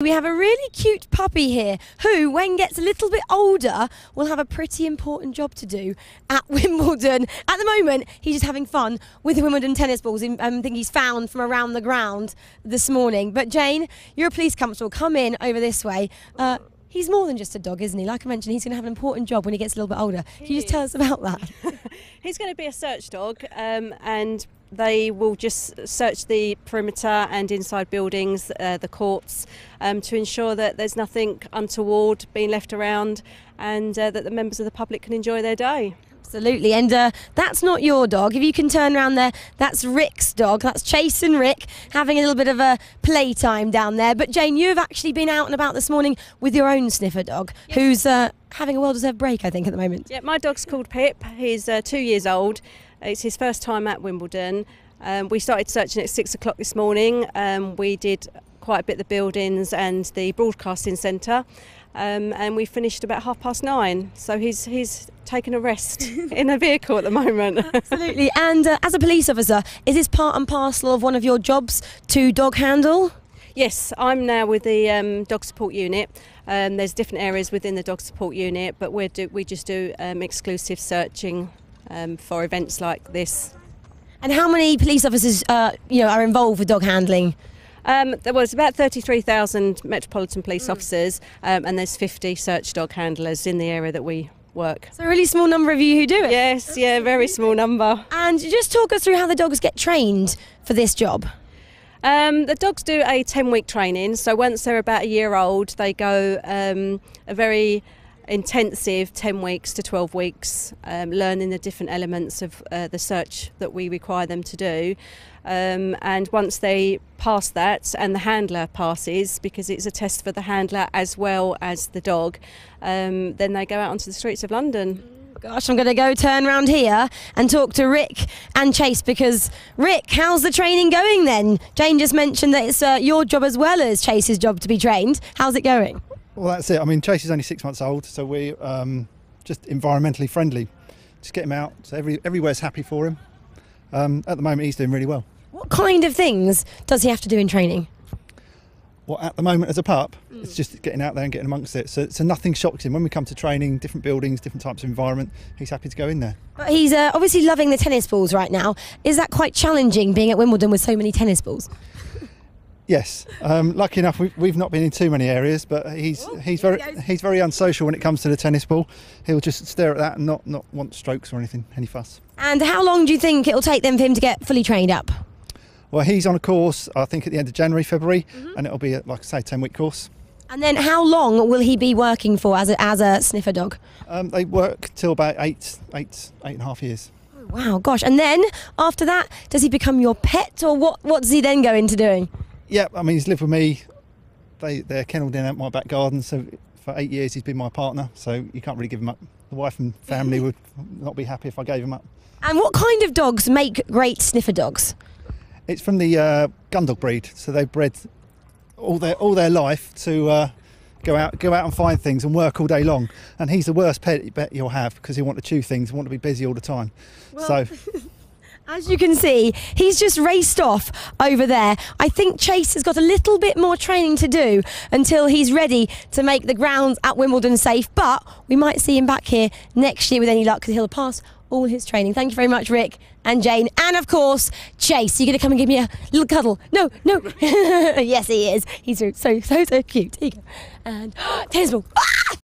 We have a really cute puppy here who, when gets a little bit older, will have a pretty important job to do at Wimbledon. At the moment, he's just having fun with the Wimbledon tennis balls. I um, think he's found from around the ground this morning. But Jane, you're a police constable. Come in over this way. Uh, he's more than just a dog, isn't he? Like I mentioned, he's going to have an important job when he gets a little bit older. Can you just tell us about that? he's going to be a search dog, um, and they will just search the perimeter and inside buildings, uh, the courts, um, to ensure that there's nothing untoward being left around and uh, that the members of the public can enjoy their day. Absolutely, and uh, that's not your dog. If you can turn around there, that's Rick's dog. That's Chase and Rick having a little bit of a playtime down there. But Jane, you have actually been out and about this morning with your own sniffer dog, yes. who's uh, having a well-deserved break, I think, at the moment. Yeah, my dog's called Pip. He's uh, two years old. It's his first time at Wimbledon. Um, we started searching at six o'clock this morning. Um, we did quite a bit of the buildings and the broadcasting centre. Um, and we finished about half past nine. So he's he's taking a rest in a vehicle at the moment. Absolutely. And uh, as a police officer, is this part and parcel of one of your jobs to dog handle? Yes, I'm now with the um, dog support unit. Um, there's different areas within the dog support unit, but we do we just do um, exclusive searching um, for events like this. And how many police officers, uh, you know, are involved with dog handling? Um, there was about 33,000 Metropolitan Police mm. officers, um, and there's 50 search dog handlers in the area that we work. So a really small number of you who do it. Yes, yeah, very small number. And just talk us through how the dogs get trained for this job. Um, the dogs do a 10 week training, so once they're about a year old, they go um, a very intensive 10 weeks to 12 weeks um, learning the different elements of uh, the search that we require them to do um, and once they pass that and the handler passes because it's a test for the handler as well as the dog um, then they go out onto the streets of London Gosh, I'm going to go turn around here and talk to Rick and Chase because, Rick, how's the training going then? Jane just mentioned that it's uh, your job as well as Chase's job to be trained. How's it going? Well, that's it. I mean, Chase is only six months old, so we um, just environmentally friendly. Just get him out. So every everywhere's happy for him. Um, at the moment, he's doing really well. What kind of things does he have to do in training? Well, at the moment, as a pup, mm. it's just getting out there and getting amongst it. So, so nothing shocks him. When we come to training, different buildings, different types of environment, he's happy to go in there. But he's uh, obviously loving the tennis balls right now. Is that quite challenging being at Wimbledon with so many tennis balls? Yes, um, lucky enough we've, we've not been in too many areas, but he's oh, he's very he's very unsocial when it comes to the tennis ball. He'll just stare at that and not not want strokes or anything, any fuss. And how long do you think it'll take them for him to get fully trained up? Well, he's on a course I think at the end of January, February, mm-hmm. and it'll be a, like I say, ten week course. And then how long will he be working for as a, as a sniffer dog? Um, they work till about eight, eight, eight and a half years. Oh, wow, gosh! And then after that, does he become your pet, or what? What does he then go into doing? Yeah, I mean, he's lived with me. They, they're kennelled in at my back garden, so for eight years he's been my partner, so you can't really give him up. The wife and family would not be happy if I gave him up. And what kind of dogs make great sniffer dogs? It's from the uh, Gundog breed, so they've bred all their all their life to uh, go out go out and find things and work all day long. And he's the worst pet bet you'll have because he want to chew things, want to be busy all the time. Well. So. As you can see, he's just raced off over there. I think Chase has got a little bit more training to do until he's ready to make the grounds at Wimbledon safe. But we might see him back here next year with any luck because he'll pass all his training. Thank you very much, Rick and Jane. And of course, Chase. You're going to come and give me a little cuddle. No, no. yes, he is. He's so, so, so, cute. Here you go. And tennis ball. Ah!